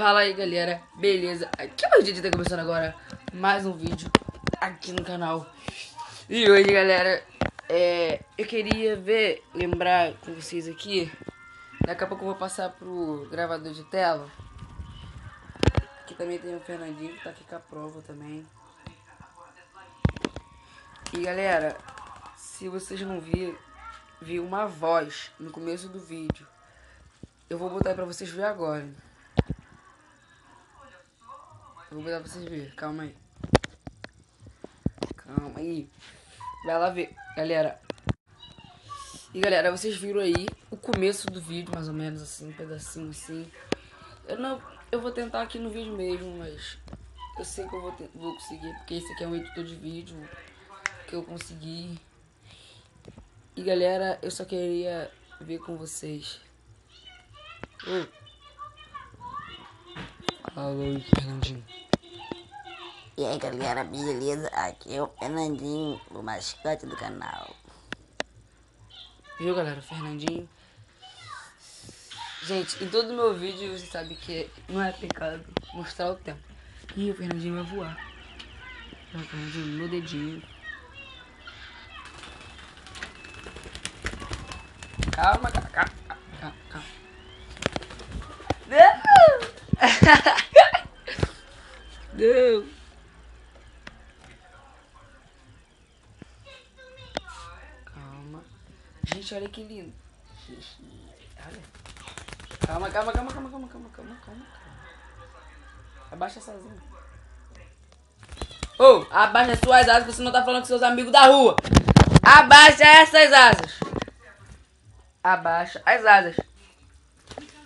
Fala aí galera, beleza? Aqui é o gente tá começando agora? Mais um vídeo aqui no canal. E hoje galera, é, eu queria ver, lembrar com vocês aqui. Daqui a pouco eu vou passar pro gravador de tela. Aqui também tem o Fernandinho que tá aqui com a prova também. E galera, se vocês não viram, viu uma voz no começo do vídeo eu vou botar pra vocês verem agora. Vou botar pra vocês verem. Calma aí. Calma aí. Vai lá ver, galera. E galera, vocês viram aí o começo do vídeo, mais ou menos assim, um pedacinho assim. Eu não. Eu vou tentar aqui no vídeo mesmo, mas eu sei que eu vou, vou conseguir, porque esse aqui é um editor de vídeo que eu consegui. E galera, eu só queria ver com vocês Hum. Alô, Fernandinho. E aí galera, beleza? Aqui é o Fernandinho, o mascote do canal. Viu galera, Fernandinho? Gente, em todo meu vídeo você sabe que não é pecado mostrar o tempo. E o Fernandinho vai voar. O Fernandinho no dedinho. Calma, calma, calma. Não. Calma. Olha que lindo. Olha. Calma, calma, calma, calma, calma, calma, calma, calma. Abaixa asas. Ô, oh, abaixa suas asas, você não tá falando com seus amigos da rua. Abaixa essas asas. Abaixa as asas.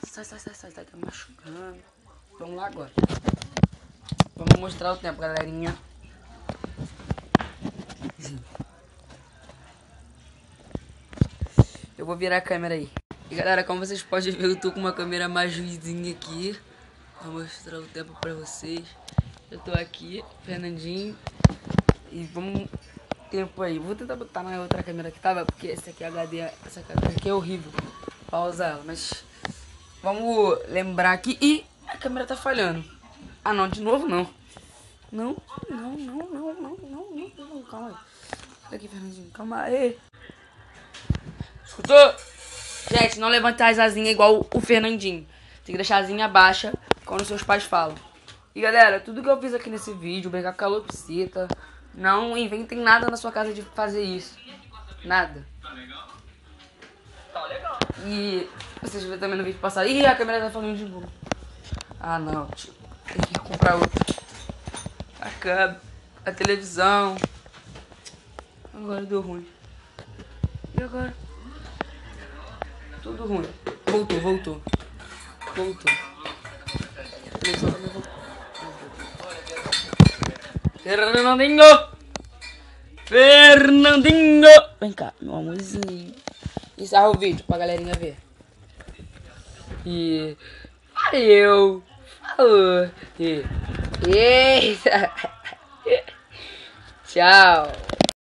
Sai, sai, sai, sai, tá machucando. Vamos lá agora. Vamos mostrar o tempo, galerinha. Eu vou virar a câmera aí. E galera, como vocês podem ver, eu tô com uma câmera mais ruizinha aqui. Vou mostrar o tempo pra vocês. Eu tô aqui, Fernandinho. E vamos... Tempo aí. Vou tentar botar na outra câmera que tava, porque esse aqui é HD, essa aqui é horrível pra usar ela. Mas vamos lembrar aqui. E a câmera tá falhando. Ah, não, de novo não. Não, não, não, não, não, não, não, calma aí. Aqui, Fernandinho, calma aí. Escutou? Gente, não levantar as asinhas igual o Fernandinho. Tem que deixar a asinha baixa quando seus pais falam. E galera, tudo que eu fiz aqui nesse vídeo, brincar com calopsita, não inventem nada na sua casa de fazer isso. Nada. E vocês viram também no vídeo passado. Ih, a câmera tá falando de novo. Ah não. Tem que comprar outro. A câmera, a televisão. Agora deu ruim. E agora? Tudo ruim. Voltou, voltou. Voltou. Fernandinho! Fernandinho! Vem cá, meu amorzinho. Encerra o vídeo pra galerinha ver. E... Valeu! Falou! E... Eita! Tchau!